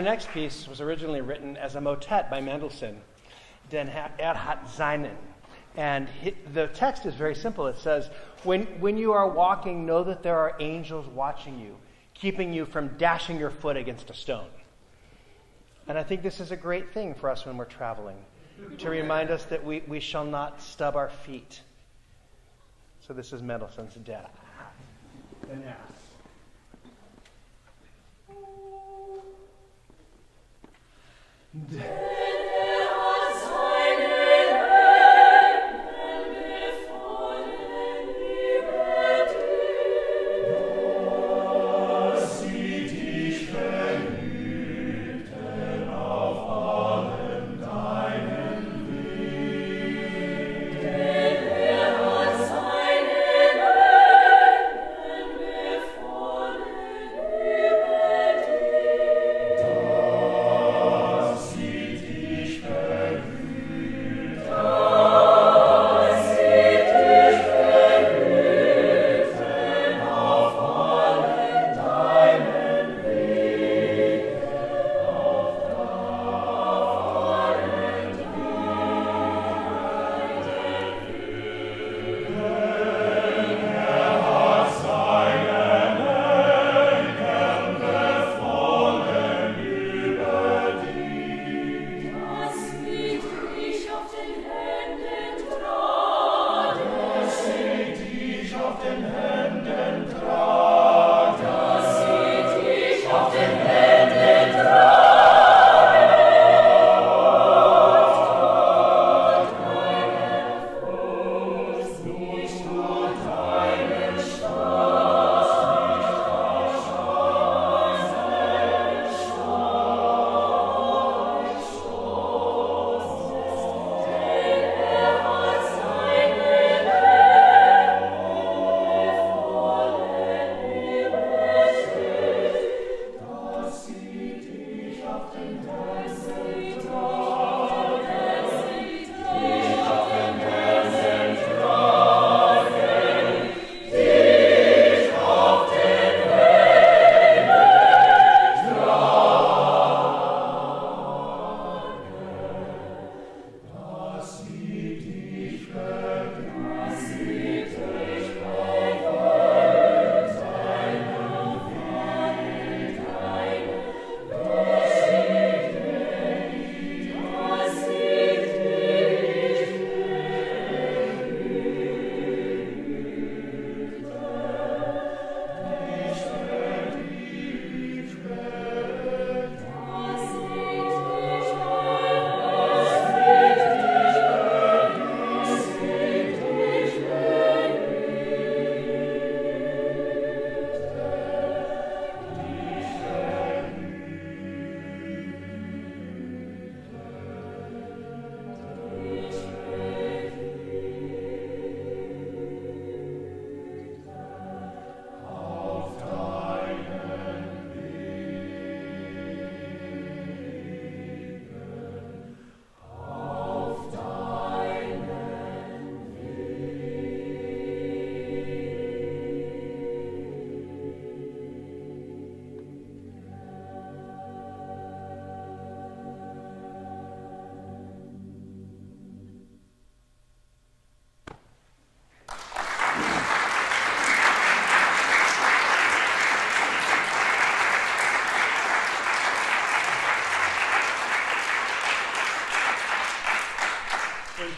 Our next piece was originally written as a motet by Mendelssohn, Den Er seinen. And the text is very simple. It says, when, when you are walking, know that there are angels watching you, keeping you from dashing your foot against a stone. And I think this is a great thing for us when we're traveling, to remind us that we, we shall not stub our feet. So this is Mendelssohn's death. Death.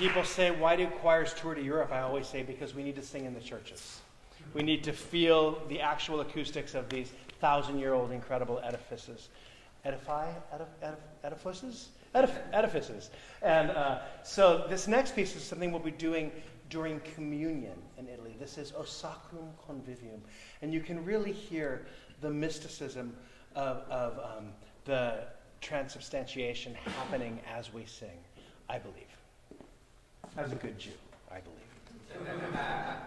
people say, Why do choirs tour to Europe? I always say, Because we need to sing in the churches. We need to feel the actual acoustics of these thousand year old incredible edifices. Edify? Edif- edif- edifices? Edif- edifices. And uh, so this next piece is something we'll be doing during communion in Italy. This is O Sacrum Convivium. And you can really hear the mysticism of, of um, the transubstantiation happening as we sing, I believe as a good Jew, I believe.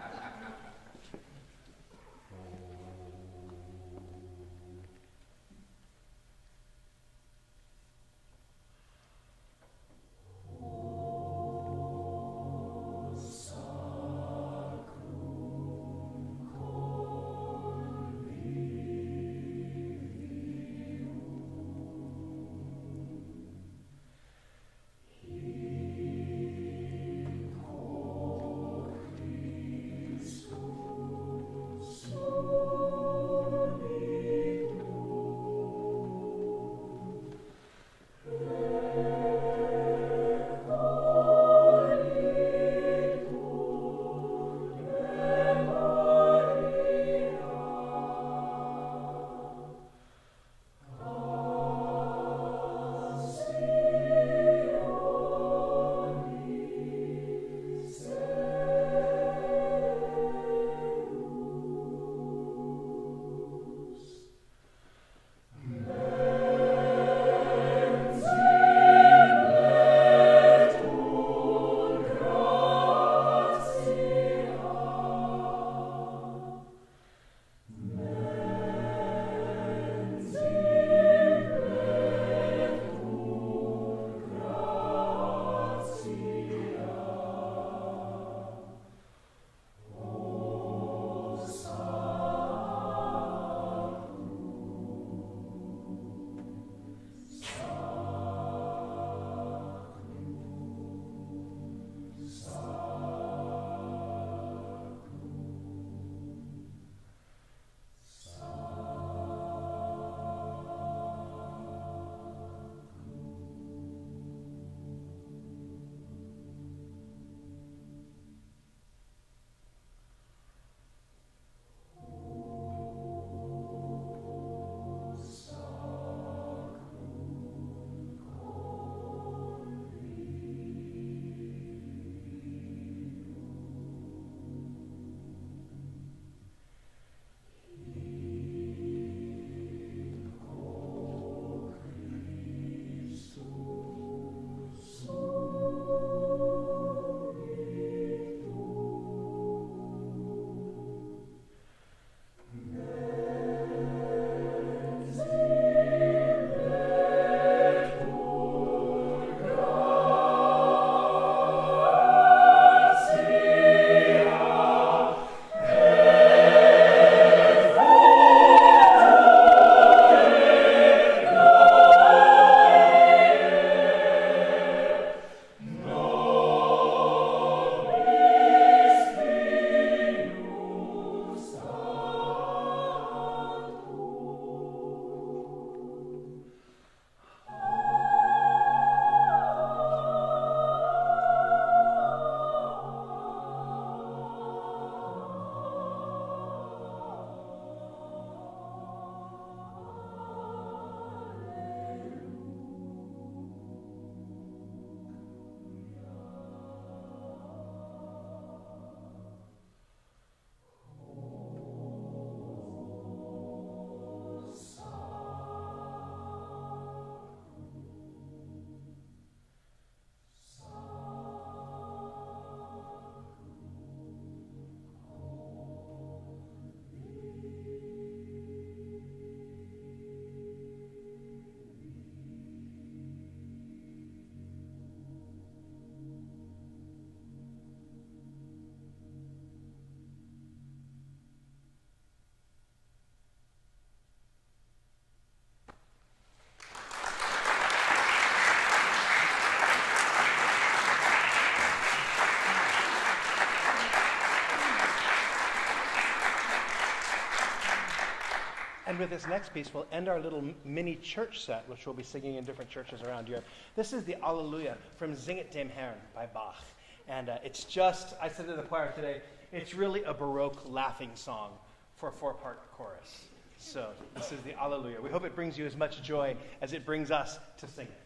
With this next piece, we'll end our little mini church set, which we'll be singing in different churches around Europe. This is the Alleluia from Singet dem Herrn by Bach. And uh, it's just, I said to the choir today, it's really a Baroque laughing song for a four part chorus. So this is the Alleluia. We hope it brings you as much joy as it brings us to sing it.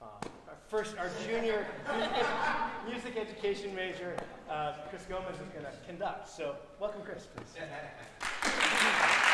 Uh, our first, our junior music education major, uh, Chris Gomez, is going to conduct. So, welcome, Chris, please.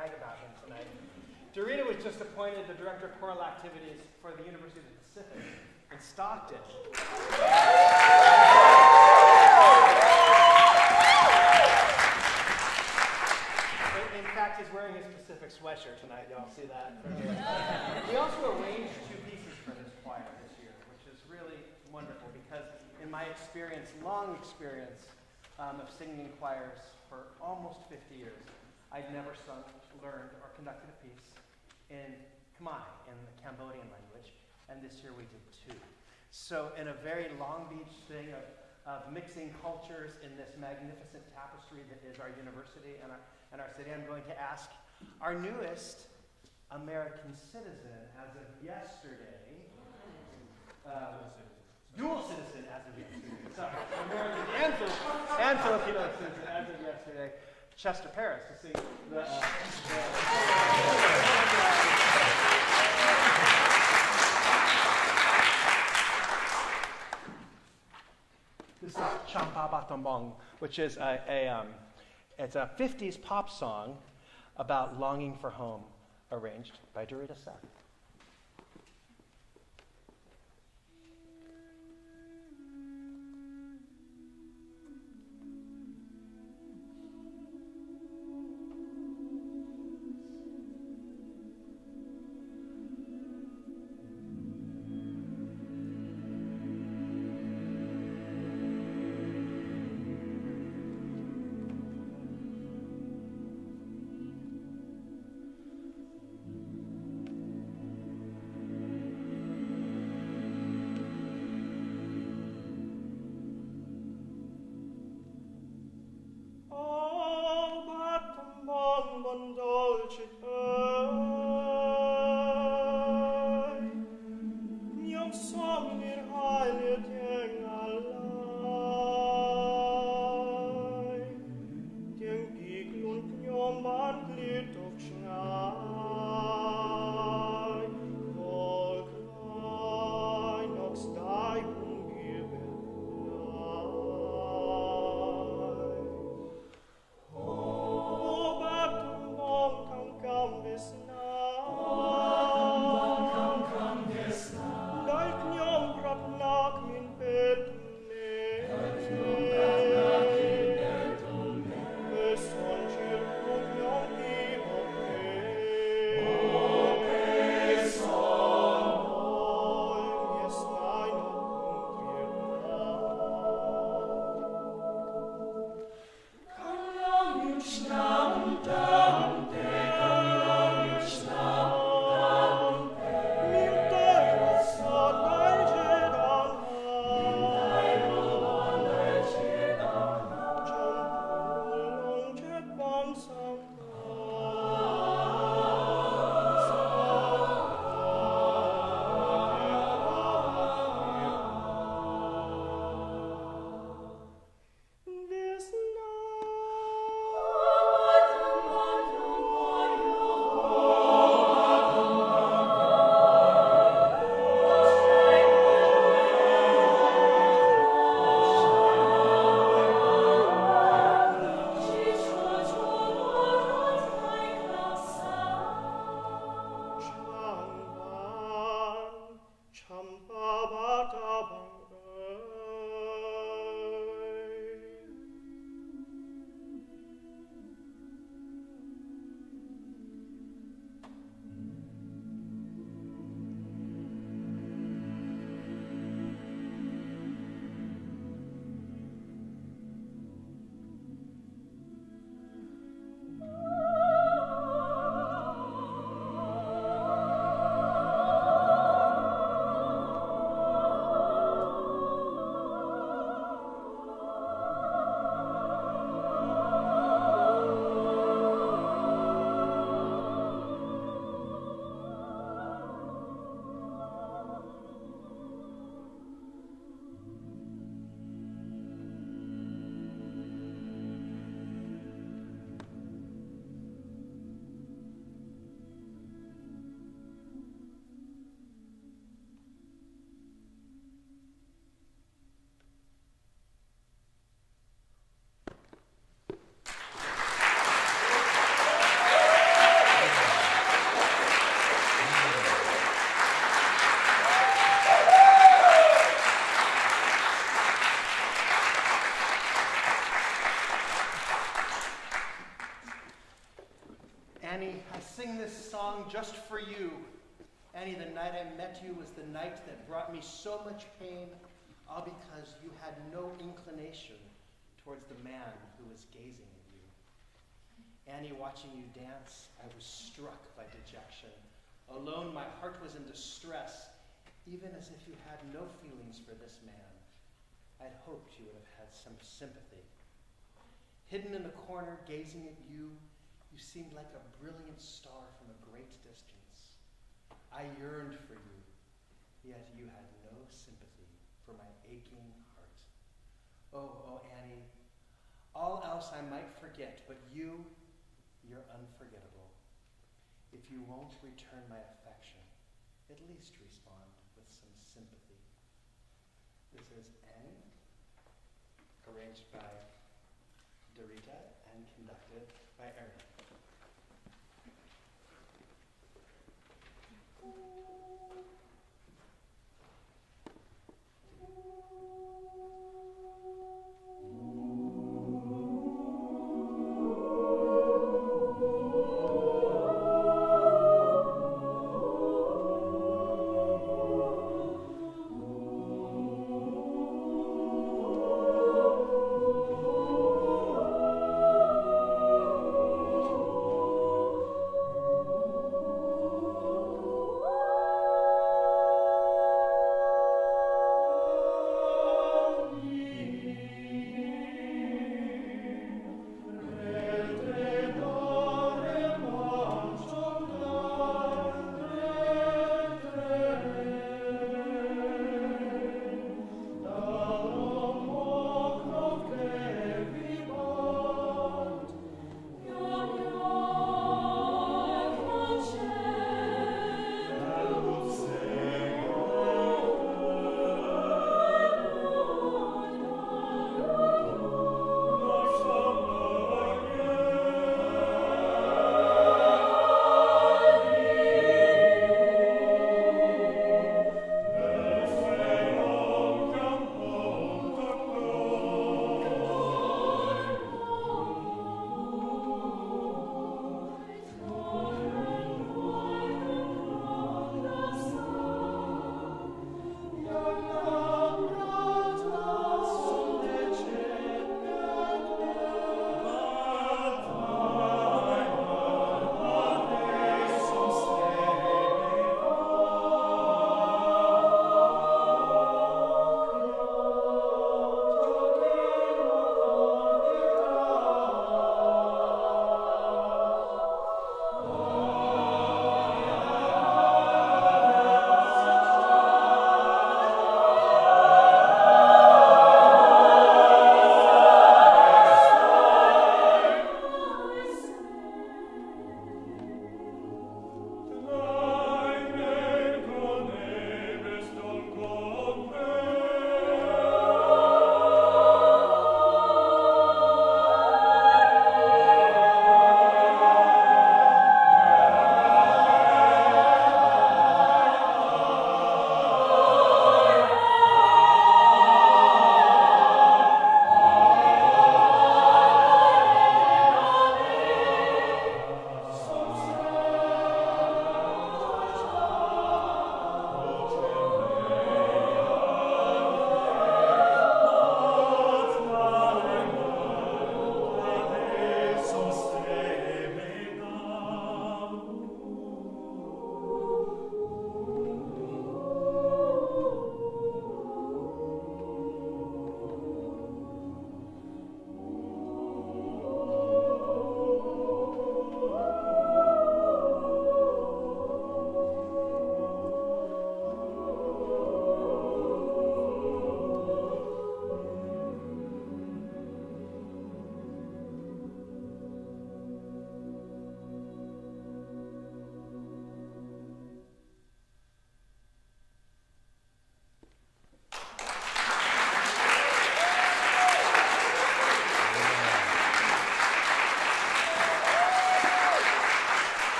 brag about him tonight. Dorita was just appointed the Director of Choral Activities for the University of the Pacific in Stockton. In fact, he's wearing his Pacific sweatshirt tonight. Y'all see that we also arranged two pieces for this choir this year, which is really wonderful because in my experience, long experience um, of singing in choirs for almost 50 years, I'd never sung, learned, or conducted a piece in Khmer, in the Cambodian language, and this year we did two. So, in a very Long Beach thing of, of mixing cultures in this magnificent tapestry that is our university and our, and our city, I'm going to ask our newest American citizen as of yesterday. Uh, dual citizen as of yesterday. Sorry, American and, Filipino citizen as of yesterday. Chester Paris to see the. Uh, this is Champa Battambang, which is a, a um, it's a 50s pop song about longing for home, arranged by Dorita Seth. Song just for you. Annie, the night I met you was the night that brought me so much pain, all because you had no inclination towards the man who was gazing at you. Annie, watching you dance, I was struck by dejection. Alone, my heart was in distress, even as if you had no feelings for this man. I'd hoped you would have had some sympathy. Hidden in the corner, gazing at you, you seemed like a brilliant star from a great distance. I yearned for you, yet you had no sympathy for my aching heart. Oh, oh, Annie, all else I might forget, but you, you're unforgettable. If you won't return my affection, at least respond with some sympathy. This is Annie, arranged by Dorita and conducted by Aaron.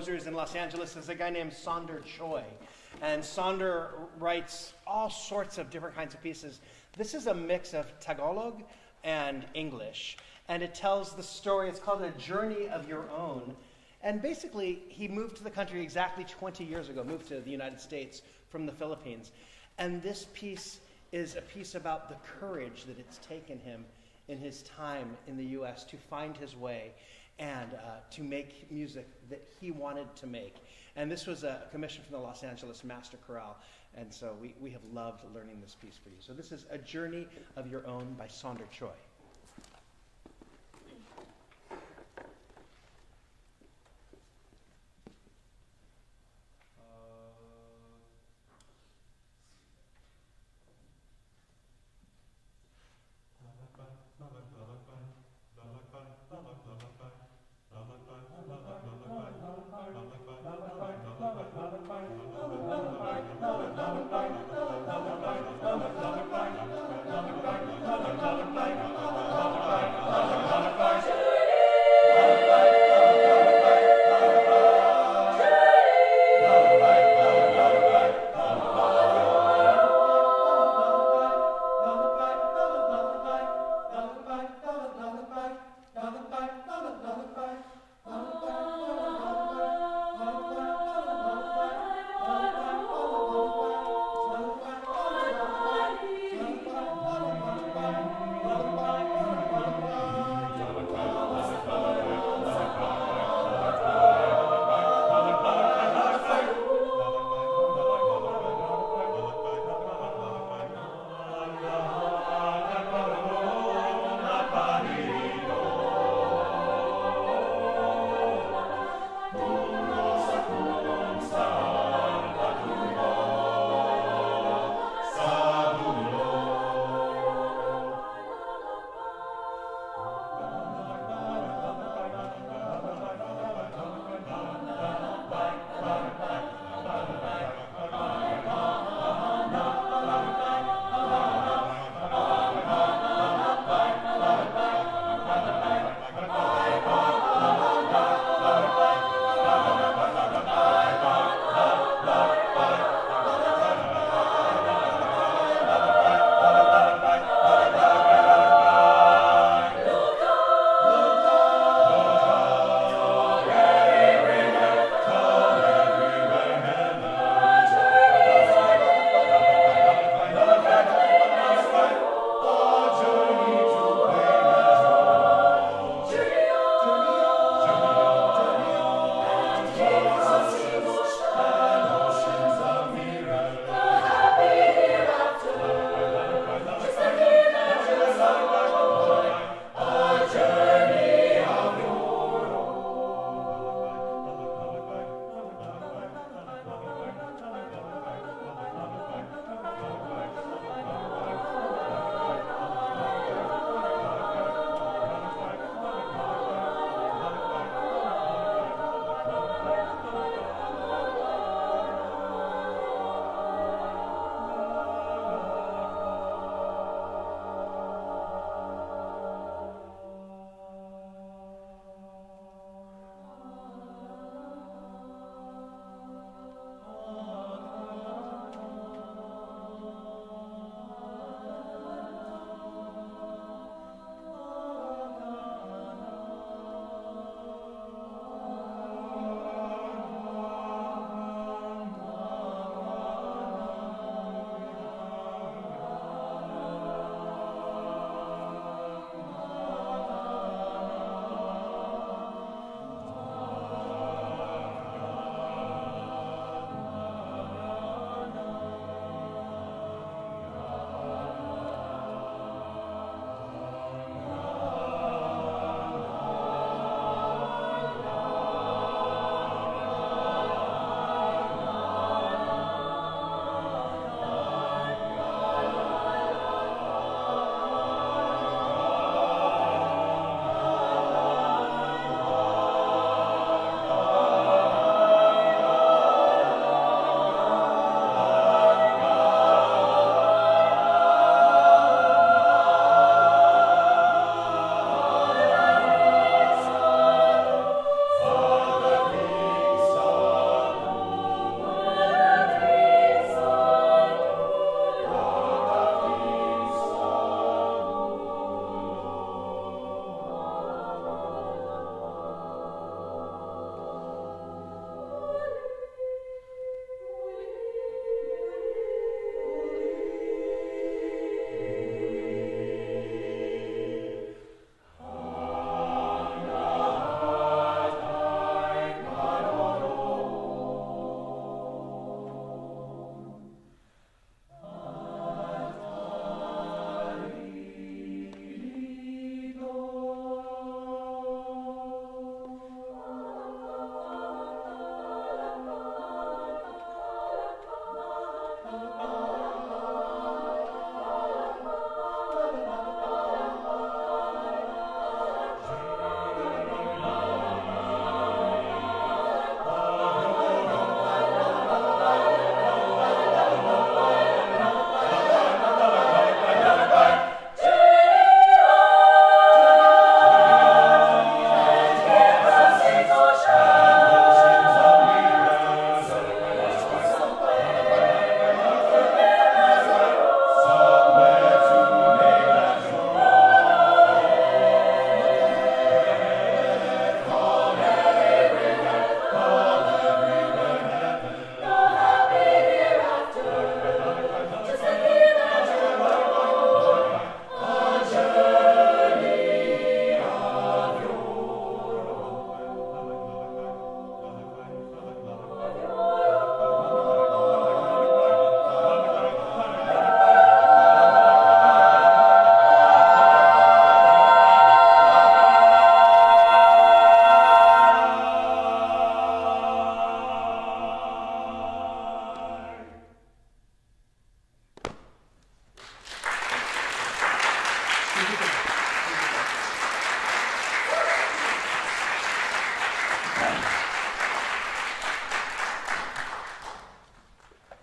Composers in Los Angeles is a guy named Saunder Choi. And Saunder writes all sorts of different kinds of pieces. This is a mix of Tagalog and English. And it tells the story, it's called A Journey of Your Own. And basically, he moved to the country exactly 20 years ago, moved to the United States from the Philippines. And this piece is a piece about the courage that it's taken him in his time in the U.S. to find his way and uh, to make music that he wanted to make. And this was a commission from the Los Angeles Master Chorale. And so we, we have loved learning this piece for you. So this is A Journey of Your Own by Saunder Choi.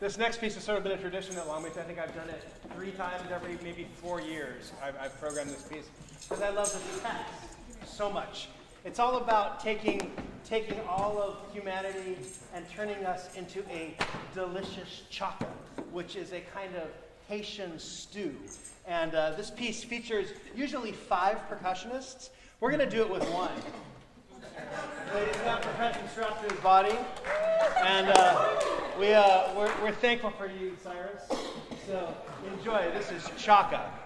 This next piece has sort of been a tradition at Long Beach. I think I've done it three times every maybe four years. I've, I've programmed this piece because I love the text so much. It's all about taking, taking all of humanity and turning us into a delicious tchaka, which is a kind of Haitian stew. And uh, this piece features usually five percussionists. We're going to do it with one. He's percussion strapped to his body. And uh, we, uh, we're, we're thankful for you, Cyrus. So enjoy. This is Tchaka.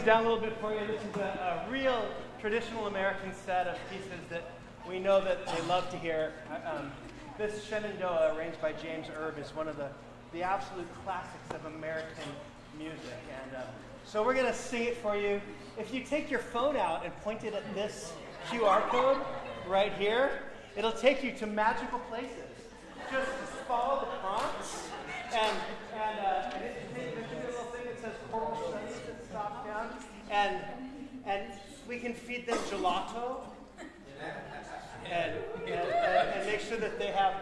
Things down a little bit for you. This is a, a real traditional American set of pieces that we know that they love to hear. Uh, Um, this Shenandoah, arranged by James Erb, is one of the, the absolute classics of American music. And uh, so we're gonna sing it for you. If you take your phone out and point it at this QR code right here, it'll take you to magical places. Just follow the prompts, and and, uh, and it, it, there's a little thing that says choral stops down, and and we can feed them gelato, and and, and, and make sure that they have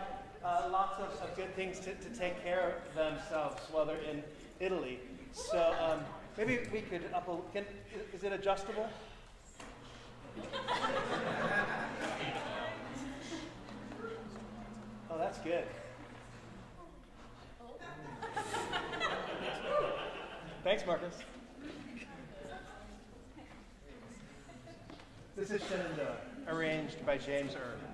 uh, lots of, of good things to, to take care of themselves while they're in Italy. So um, maybe we could up a, can, is it adjustable? Oh, that's good. Thanks, Marcus. This is Shenandoah, uh, arranged by James Erb.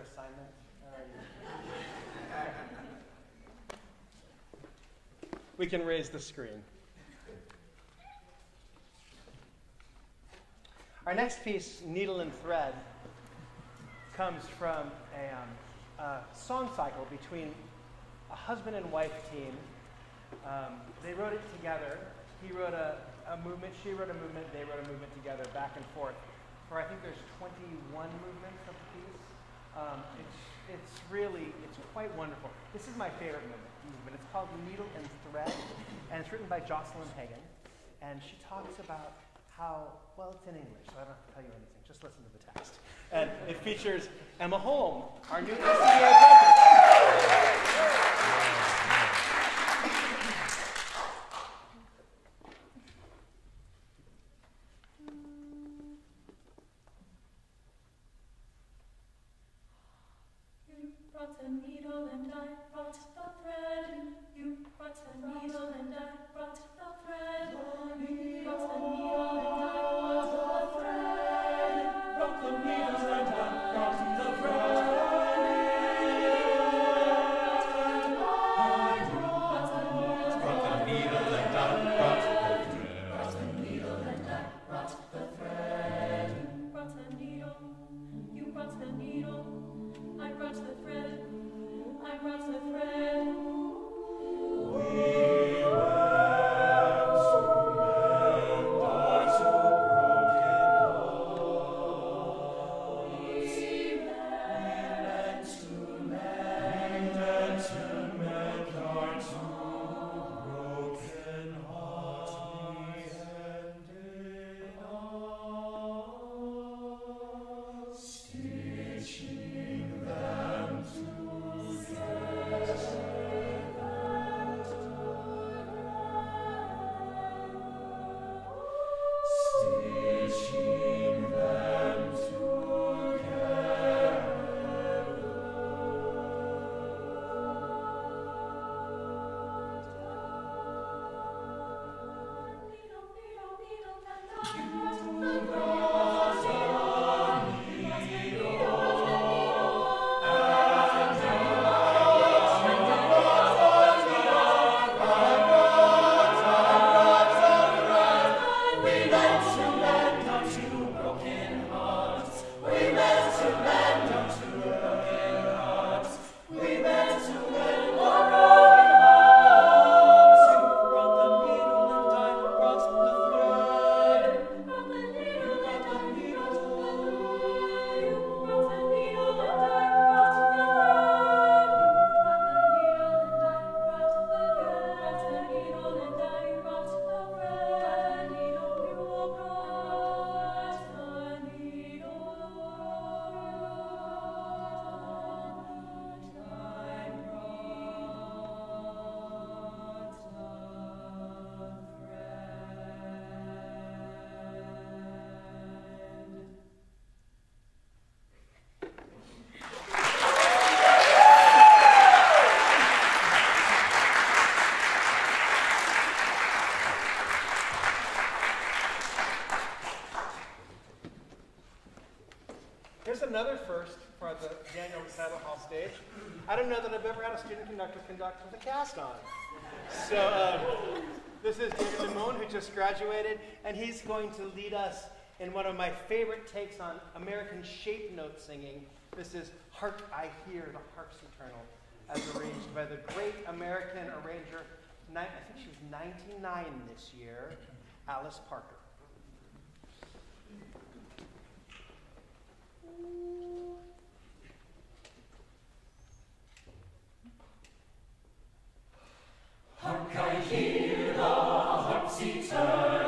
your assignment. we can raise the screen. Our next piece, Needle and Thread, comes from a, um, a song cycle between a husband and wife team. Um, they wrote it together. He wrote a, a movement, she wrote a movement, they wrote a movement together, back and forth. For I think there's 21 movements of the piece. Um, it's, it's really, it's quite wonderful. This is my favorite movement. It's called Needle and Thread, and it's written by Jocelyn Hagen. And she talks about how, well, it's in English, so I don't have to tell you anything. Just listen to the text. And it features Emma Holm, our new SCDA You don't know that I've ever had a student conductor conduct with a cast on. So um, this is David Limon, who just graduated, and he's going to lead us in one of my favorite takes on American shape note singing. This is Hark I Hear, the Harps Eternal, as arranged by the great American arranger, I think she was 99 this year, Alice Parker. Hat kein Hirte, hat sie zögert,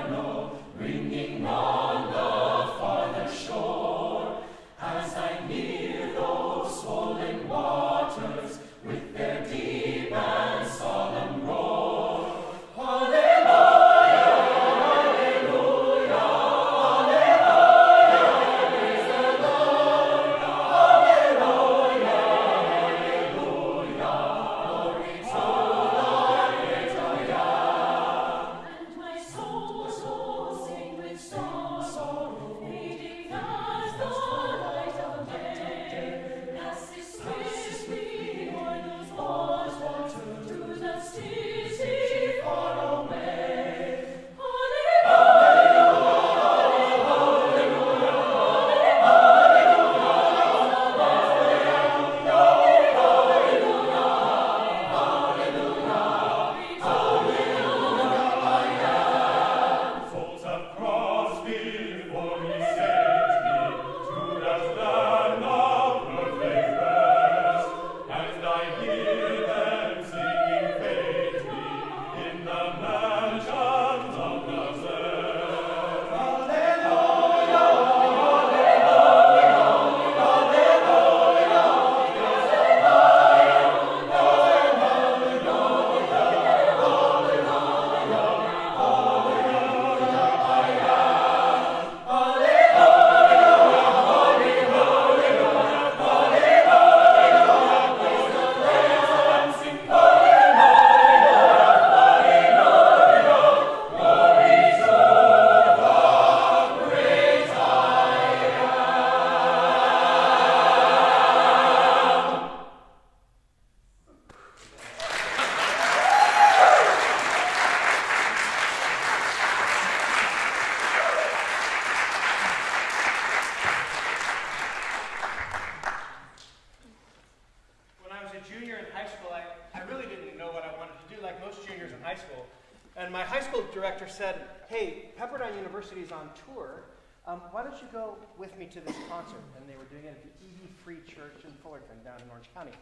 concert? And they were doing it at the EV Free Church in Fullerton, down in Orange County.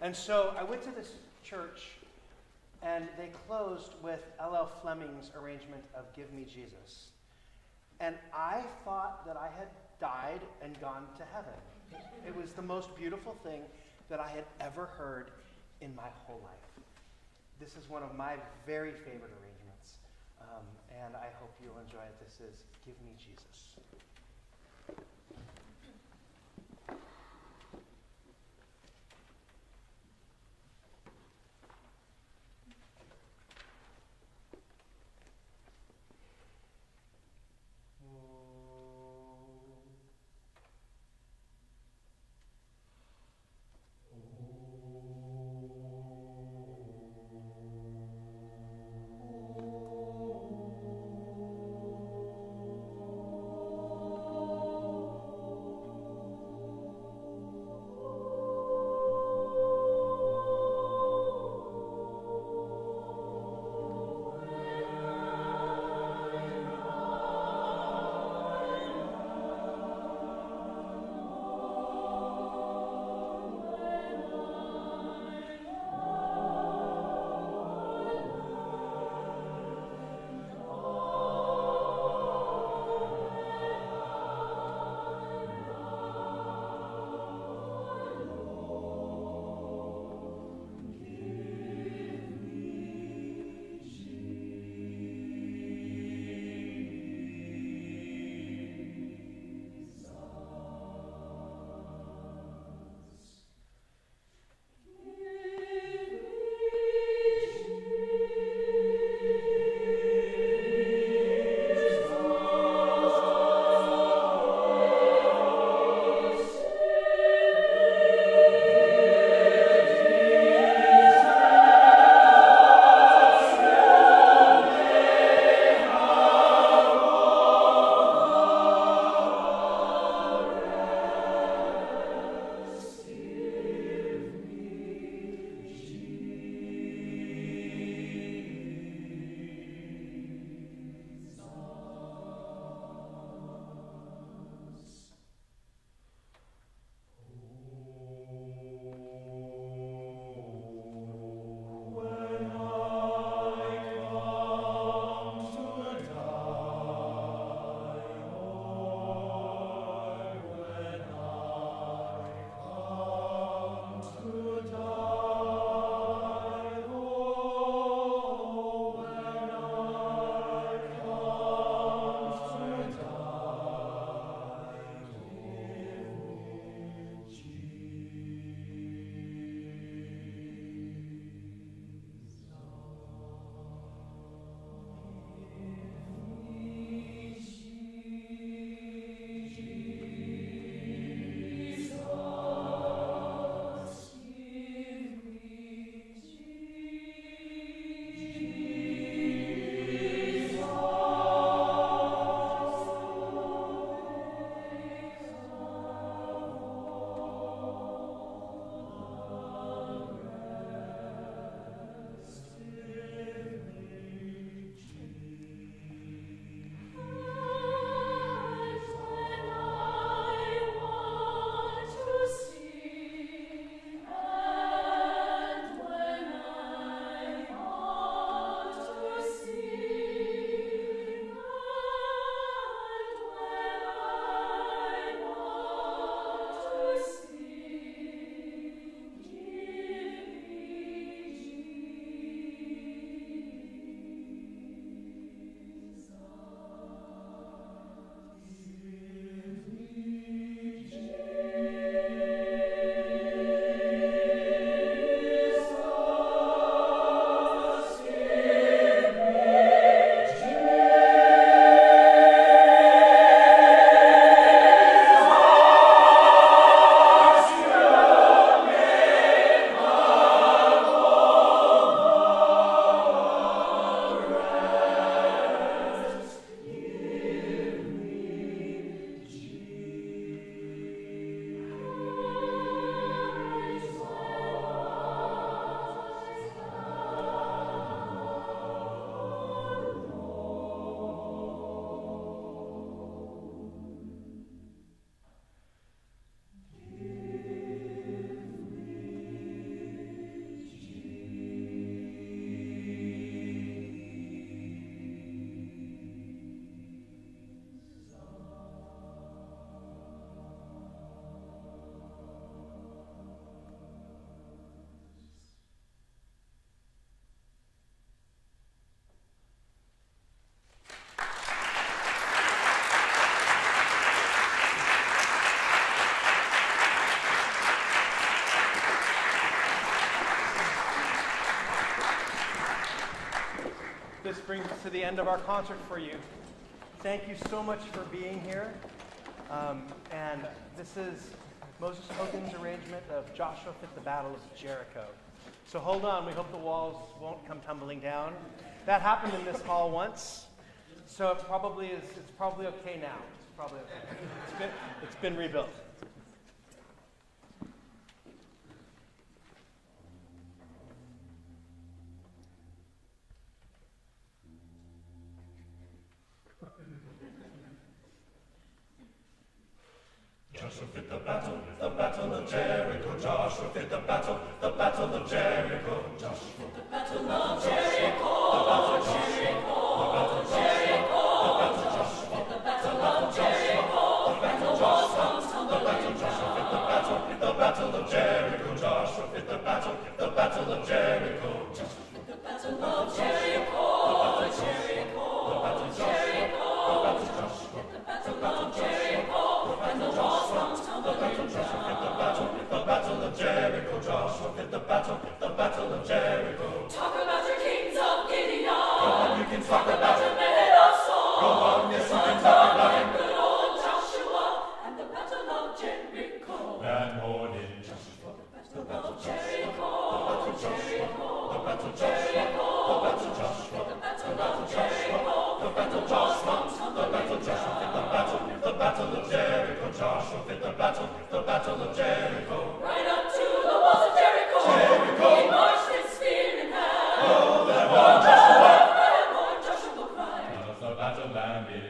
And so I went to this church, and they closed with L.L. Fleming's arrangement of Give Me Jesus. And I thought that I had died and gone to heaven. It was the most beautiful thing that I had ever heard in my whole life. This is one of my very favorite arrangements, um, and I hope you'll enjoy it. This is Give Me Jesus. brings us to the end of our concert for you. Thank you so much for being here. Um, and this is Moses Hogan's arrangement of Joshua fit the Battle of Jericho. So hold on, we hope the walls won't come tumbling down. That happened in this hall once, so it probably is, it's probably okay now. It's probably okay. It's been, it's been rebuilt.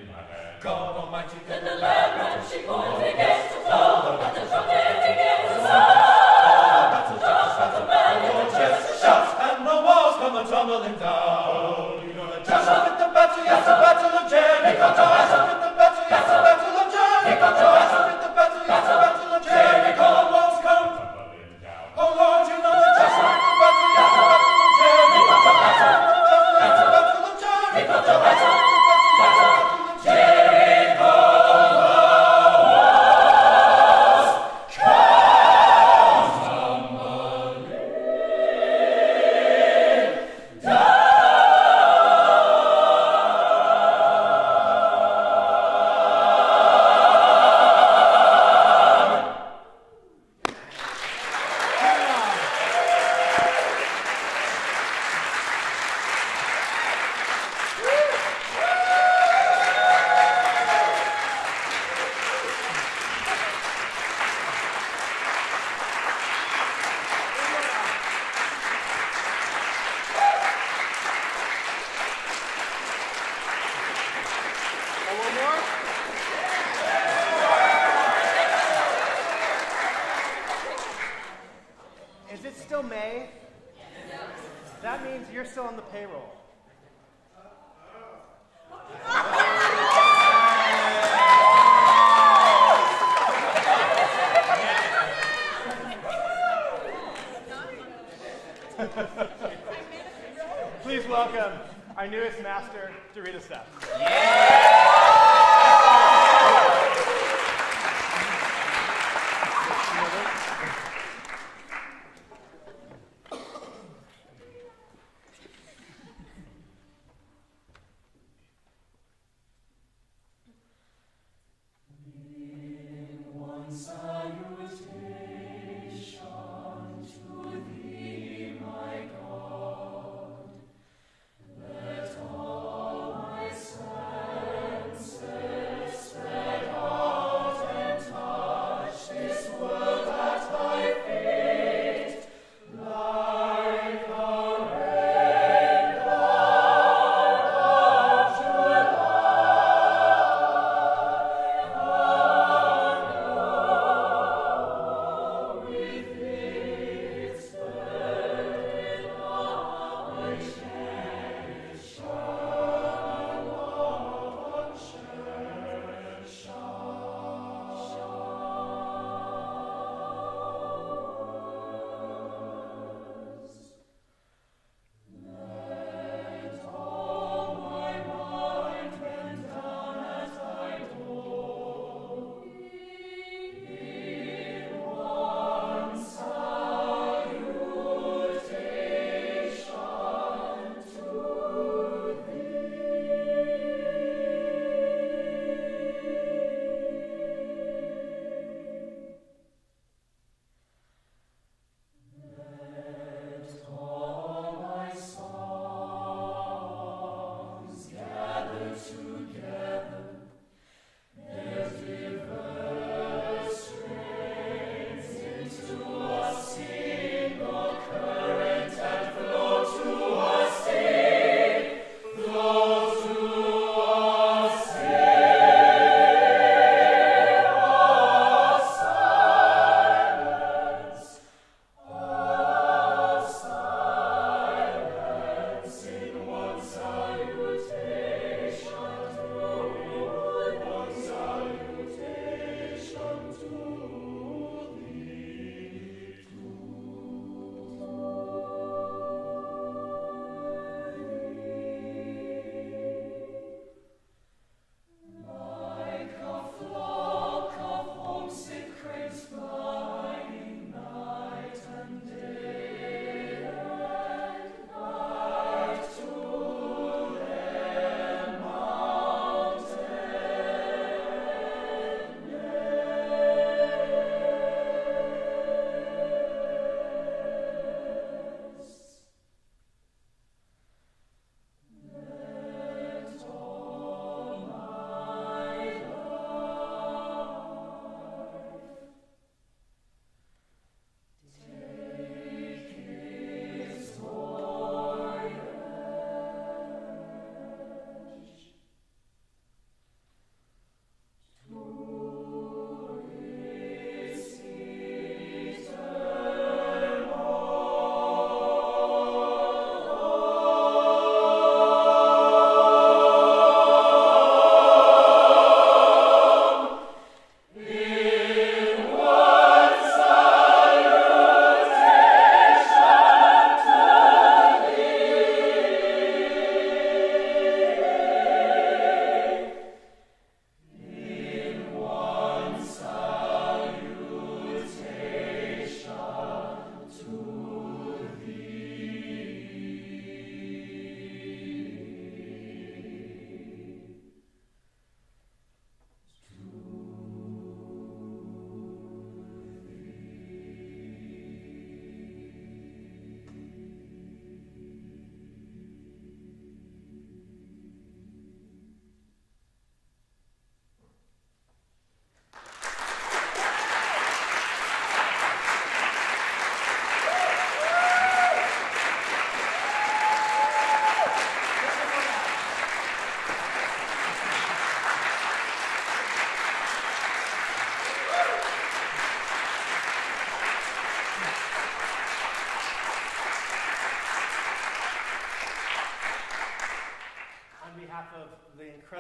my bag. God Almighty,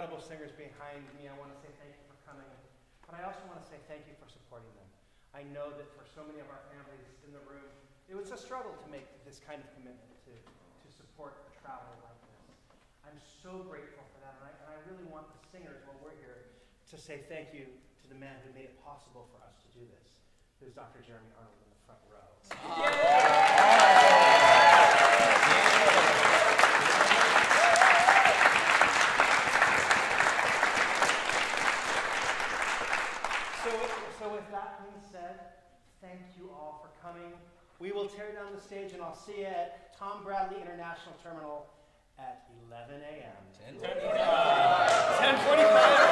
incredible singers behind me. I want to say thank you for coming. But I also want to say thank you for supporting them. I know that for so many of our families in the room, it was a struggle to make this kind of commitment to, to support a travel like this. I'm so grateful for that, and I, and I really want the singers, while we're here, to say thank you to the man who made it possible for us to do this, who's Dr. Jeremy Arnold in the front row. So with, so with that being said, thank you all for coming. We will tear down the stage, and I'll see you at Tom Bradley International Terminal at 11 a.m. 10:45. 10:45.